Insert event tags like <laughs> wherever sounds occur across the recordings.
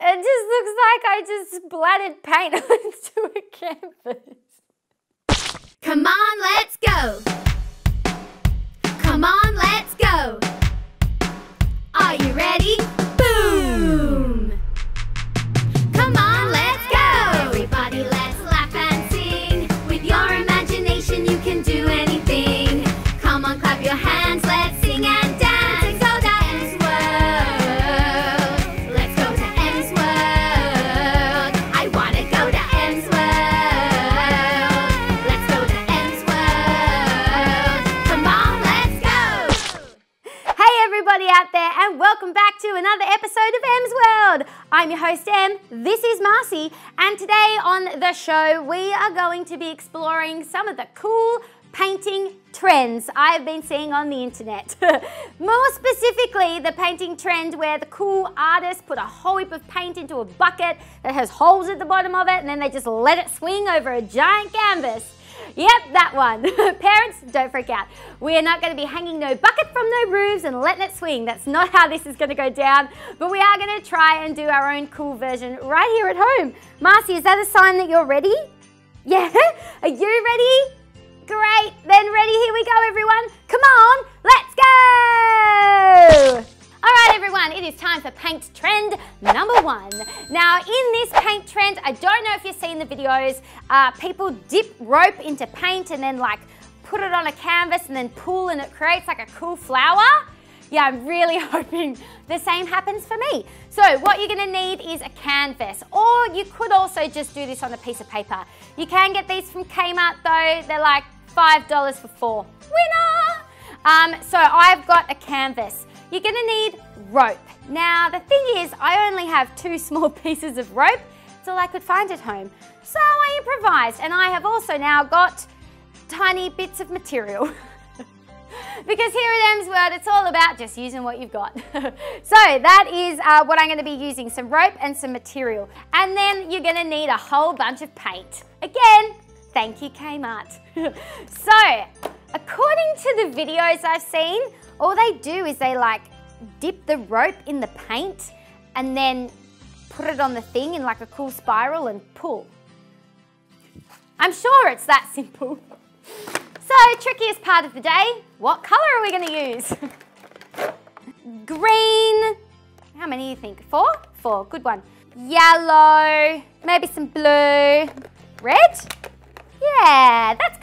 It just looks like I just splattered paint <laughs> onto a canvas. Come on, let's go. Come on, let's go. Are you ready? Marcy, and today on the show, we are going to be exploring some of the cool painting trends I've been seeing on the internet. <laughs> More specifically, the painting trend where the cool artists put a whole heap of paint into a bucket that has holes at the bottom of it, and then they just let it swing over a giant canvas. Yep, that one. <laughs> Parents, don't freak out. We are not going to be hanging no bucket from no roofs and letting it swing. That's not how this is going to go down. But we are going to try and do our own cool version right here at home. Marcy, is that a sign that you're ready? <laughs> Yeah? Are you ready? Great. Then ready, here we go, everyone. Come on, let's go! All right, everyone, it is time for paint trend number one. Now, in this paint trend, I don't know if you've seen the videos, uh, people dip rope into paint and then like put it on a canvas and then pull and it creates like a cool flower. Yeah, I'm really <laughs> hoping the same happens for me. So what you're gonna need is a canvas, or you could also just do this on a piece of paper. You can get these from Kmart though, they're like $5 for four. Winner! Um, so I've got a canvas. You're gonna need rope. Now the thing is, I only have two <laughs> small pieces of rope. It's all I could find at home. So I improvised, and I have also now got tiny bits of material. <laughs> because here at Em's World, it's all about just using what you've got. <laughs> so that is uh, what I'm going to be using, some rope and some material. And then you're to need a whole bunch of paint. Again, thank you Kmart. so, according to the videos I've seen, all they do is they like dip the rope in the paint and then put it on the thing in like a cool spiral and pull. I'm sure it's that <laughs> simple. So, trickiest part of the day, what colour are we going to use? <laughs> Green. How many do you think? Four? Four, good one. Yellow, maybe some blue. Red? Yeah, that's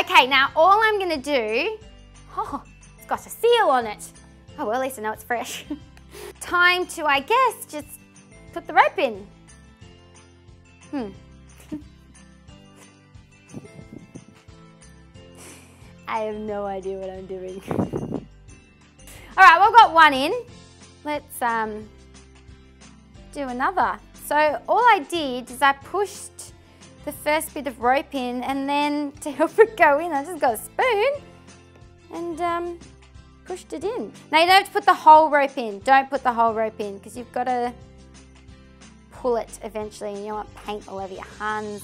okay, now all I'm to do, oh, it's got a seal on it. Oh, well, at least I know it's fresh. <laughs> Time to, I guess, just put the rope in. Hmm. <laughs> I have no idea what I'm doing. <laughs> All right, well, I've got one in. Let's um, do another. So all I did is I pushed the first bit of rope in and then to help it go in, I just got a spoon and um, pushed it in. Now you don't have to put the whole rope in. Don't put the whole rope in because you've got to pull it eventually and you don't want paint all over your hands.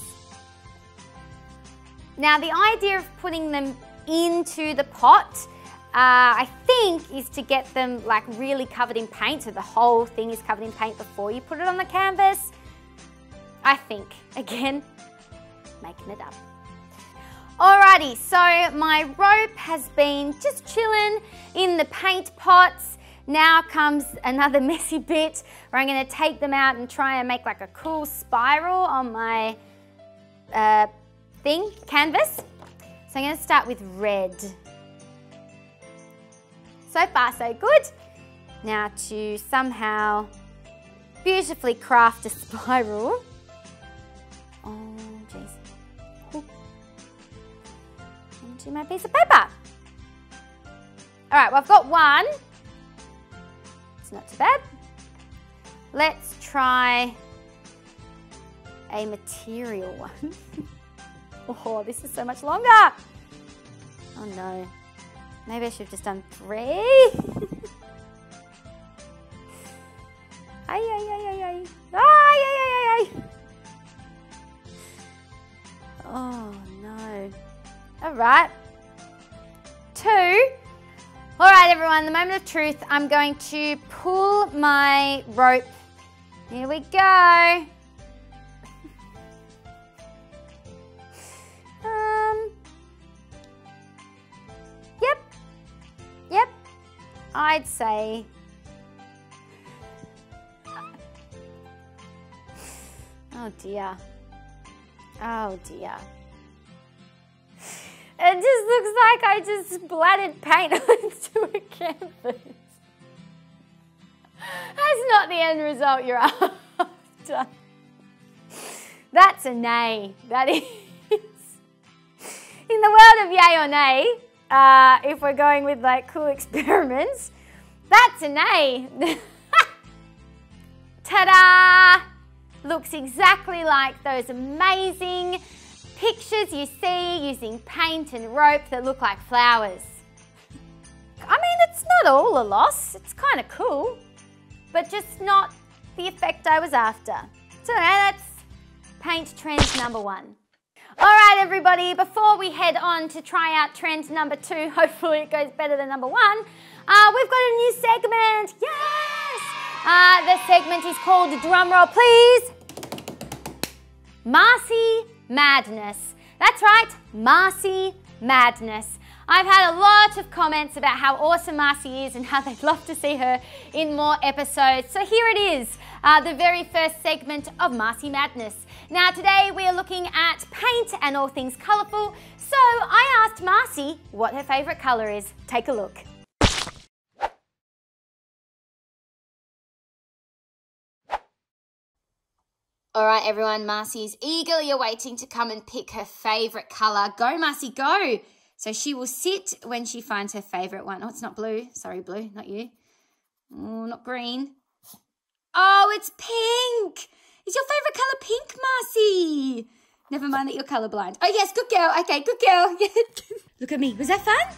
Now the idea of putting them into the pot, uh, I think is to get them like really covered in paint so the whole thing is covered in paint before you put it on the canvas. I think, <laughs> again, making it up. Alrighty, so my rope has been just chilling in the paint pots. Now comes another <laughs> messy bit where I'm gonna take them out and try and make like a cool spiral on my uh, thing, canvas. So I'm gonna start with red. So far so good. Now to somehow beautifully craft a <laughs> spiral. Onto my piece of paper. All right, well I've got one. It's not too bad. Let's try a material one. <laughs> Oh, this is so much longer. Oh no. Maybe I should have just done three. <laughs> ay, ay, ay, ay, ay. Ay, ay, ay, ay, ay. Oh. All right. Two. All right, everyone. the moment of truth. I'm going to pull my rope. Here we go. <laughs> um, yep, yep, I'd say. Oh dear. Oh dear. It just looks like I just splattered paint <laughs> onto a canvas. That's not the end result you're <laughs> after. That's a nay. That is. In the world of yay or nay, uh, if we're going with like cool <laughs> experiments, that's a nay. Ta-da! Looks exactly like those amazing pictures you see using paint and rope that look like flowers. I mean, it's not all a loss. It's kind of cool, but just not the effect I was after. So that's paint trend number one. All right, everybody, before we head on to try out trend number two, <laughs> hopefully it goes better than number one, uh, we've got a new segment. Yes! Uh, the segment is called Drumroll, please. Marcy Madness. That's right, Marcy Madness. I've had a lot of comments about how awesome Marcy is and how <laughs> they'd love to see her in more episodes. So here it is, uh, the very first segment of Marcy Madness. Now today we are looking at paint and all things colourful. So I asked Marcy what her favourite colour is. Take a look. All right, everyone, Marcy is eagerly awaiting to come and pick her favourite colour. Go, Marcy, go! So she will sit when she finds her favourite one. Oh, it's not blue. Sorry, blue, not you. Oh, not green. Oh, it's pink! Is your favourite colour pink, Marcy? Never mind that you're colourblind. Oh, yes, good girl. Okay, good girl. <laughs> Look at me. Was that fun?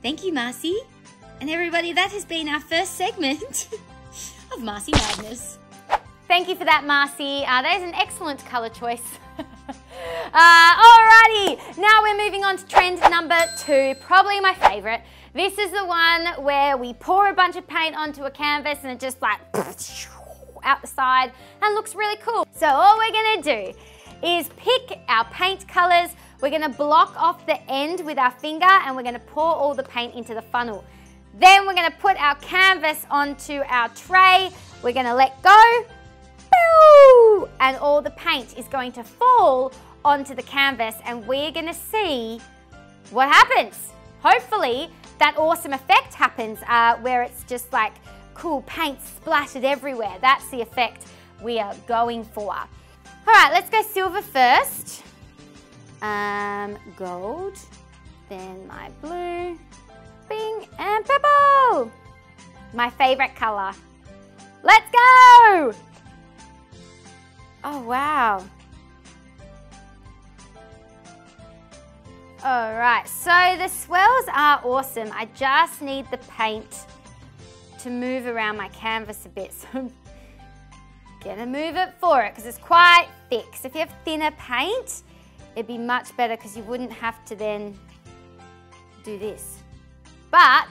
Thank you, Marcy. And everybody, that has been our first segment <laughs> of Marcy Madness. Thank you for that, Marcy. Uh, that is an excellent colour choice. <laughs> uh, alrighty, now we're moving on to trend number two, probably my favourite. This is the one where we pour a bunch of paint onto a canvas and it just like <laughs> out the side and looks really cool. So all we're gonna do is pick our paint colours, we're gonna block off the end with our finger and we're gonna pour all the paint into the funnel. Then we're gonna put our canvas onto our tray, we're gonna let go, and all the paint is going to fall onto the canvas and we're gonna see what happens. Hopefully that awesome effect happens uh, where it's just like cool paint splattered everywhere. That's the effect we are going for. All right, let's go silver first. Um, gold, then my blue, bing, and purple. My favorite color. Let's go! Oh, wow. All right, so the swirls are awesome. I just need the paint to move around my canvas a bit. <laughs> So I'm gonna move it for it because it's quite thick. So if you have thinner paint, it'd be much better because you wouldn't have to then do this. But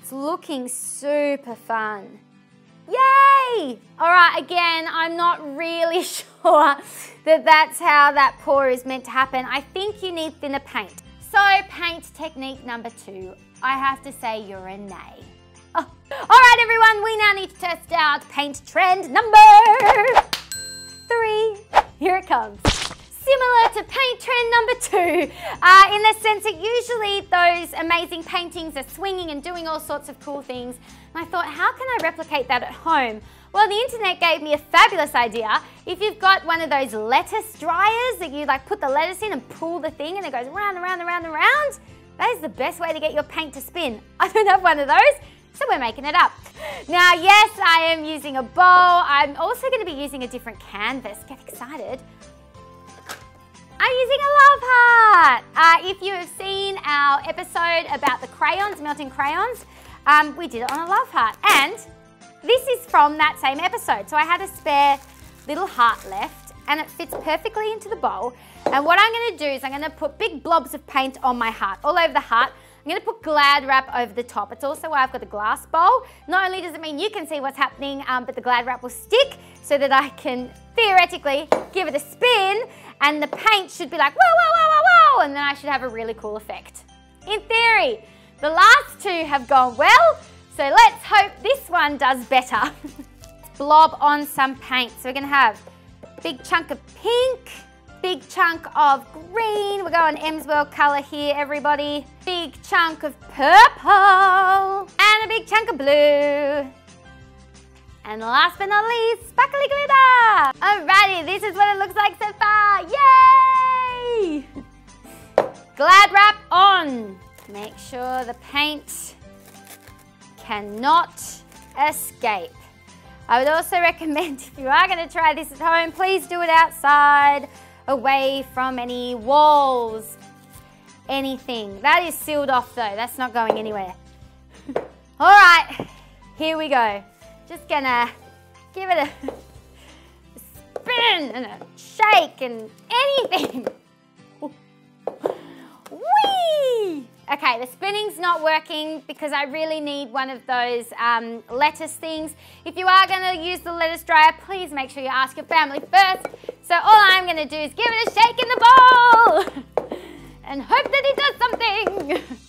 it's looking super fun. Yay! All right, again, I'm not really <laughs> sure that that's how that pour is meant to happen. I think you need thinner paint. So paint technique number two, I have to say you're a nay. Oh. All right, everyone, we now need to test out paint trend number three. Here it comes similar to paint trend number two uh, in the sense that usually those amazing paintings are swinging and doing all sorts of cool things. And I thought, how can I replicate that at home? Well, the internet gave me a fabulous idea. If you've got one of those lettuce dryers that you like put the lettuce in and pull the thing and it goes round and round and round and round, that is the best way to get your paint to spin. <laughs> I don't have one of those, so we're making it up. Now, yes, I am using a bowl. I'm also going to be using a different canvas. Get excited. I'm using a love heart. Uh, if you have seen our episode about the crayons, melting crayons, um, we did it on a love heart. And this is from that same episode. So I had a spare little heart left and it fits perfectly into the bowl. And what I'm gonna do is I'm gonna put big blobs of paint on my heart, all over the heart. I'm gonna put Glad wrap over the top. It's also why I've got a glass bowl. Not only does it mean you can see what's happening, um, but the Glad wrap will stick so that I can theoretically give it a spin and the paint should be like, whoa, whoa, whoa, whoa, whoa, and then I should have a really cool effect. In theory, the last two have gone well, so let's hope this one does better. <laughs> Blob on some paint. So we're gonna have big chunk of pink, big chunk of green. We're going Emsworld color here, everybody. Big chunk of purple and a big chunk of blue. And last but not least, sparkly glitter. Alrighty, this is what it looks like so far. Yay! <laughs> Glad wrap on. Make sure the paint cannot escape. I would also <laughs> recommend if you are going to try this at home, please do it outside away from any walls, anything. That is sealed off though, that's not going anywhere. <laughs> All right, here we go. Just gonna give it a spin and a shake and anything. <laughs> Whee! Okay, the spinning's not working because I really need one of those um, lettuce things. If you are gonna use the lettuce dryer, please make sure you ask your family first. So all I'm gonna do is give it a shake in the bowl <laughs> and hope that it does something. <laughs>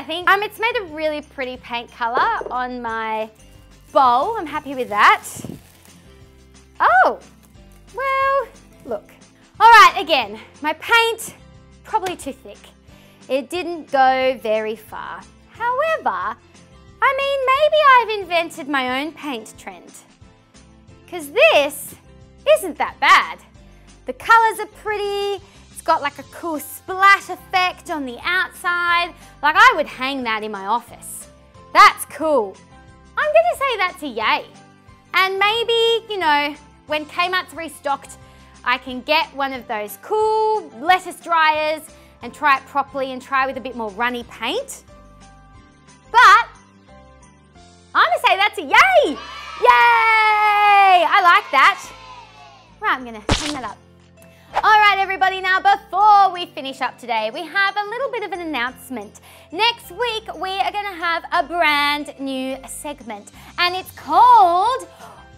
I think. Um, it's made a really pretty paint color on my bowl. I'm happy with that. Oh, well, look. All right, again, my paint, probably too thick. It didn't go very far. However, I mean, maybe I've invented my own paint trend. Because this isn't that bad. The colors are pretty, it's got like a cool splash effect on the outside. Like I would hang that in my office. That's cool. I'm gonna say that's a yay. And maybe, you know, when Kmart's restocked, I can get one of those cool lettuce dryers and try it properly and try with a bit more runny paint. But I'm gonna say that's a yay! Yay! I like that. Right, I'm gonna hang that up. All right, everybody, now before we finish up today, we have a little bit of an announcement. Next week, we are gonna have a brand new segment, and it's called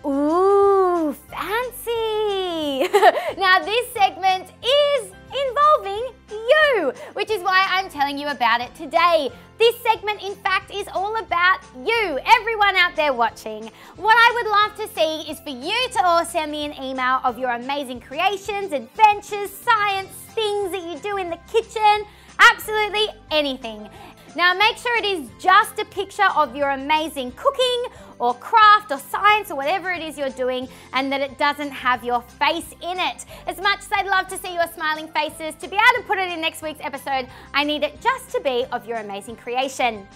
Ooh, fancy! <laughs> now, this segment is involving which is why I'm telling you about it today. This segment, in fact, is all about you, everyone out there watching. What I would love to see is for you to all send me an email of your amazing creations, adventures, science, things that you do in the kitchen, absolutely anything. Now make sure it is just a picture of your amazing cooking or craft or science or whatever it is you're doing and that it doesn't have your face in it. As much as I'd love to see your smiling faces, to be able to put it in next week's episode, I need it just to be of your amazing creation.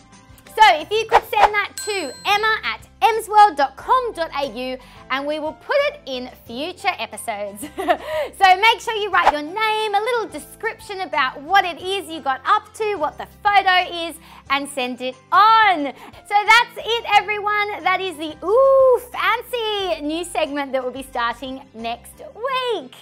So if you could send that to emma at emsworld.com.au and we will put it in future episodes. <laughs> so make sure you write your name, a little description about what it is you got up to, what the photo is, and send it on. So that's it everyone. That is the ooh fancy new segment that will be starting next week.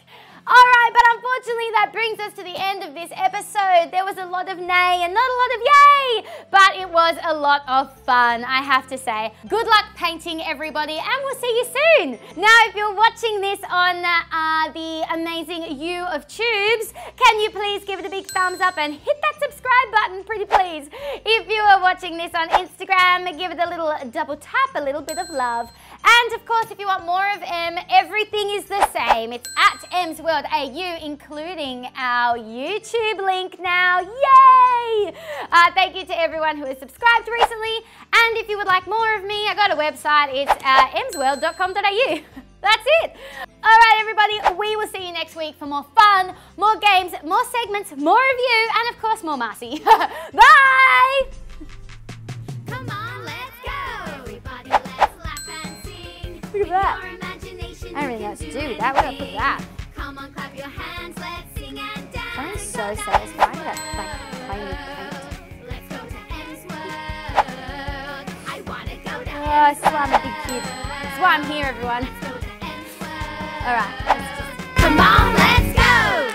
All right, but unfortunately that brings us to the end of this episode. There was a lot of nay and not a lot of yay, but it was a lot of fun, I have to say. Good luck painting, everybody, and we'll see you soon. Now, if you're watching this on uh, the amazing U of Tubes, can you please give it a big thumbs up and hit that subscribe button, pretty please. If you are watching this on Instagram, give it a little double tap, a little bit of love. And of course, if you want more of Em, everything is the same. It's at Em's World AU, including our YouTube link now. Yay! Uh, thank you to everyone who has subscribed recently. And if you would like more of me, I got a website. It's uh, emsworld.com.au. <laughs> That's it. All right, everybody, we will see you next week for more fun, more games, more segments, more of you, and of course, more Marcy. <laughs> Bye! Come on, let's go. Everybody, let's laugh and sing. Look at that. With your imagination, I don't really know what to do that. Do I put that? Your hands, let's sing and dance. That is so satisfying that playing with. Let's go to World. I wanna go to Oh, I swear I'm a big kid. That's why I'm here, everyone. Alright, Come on, let's go!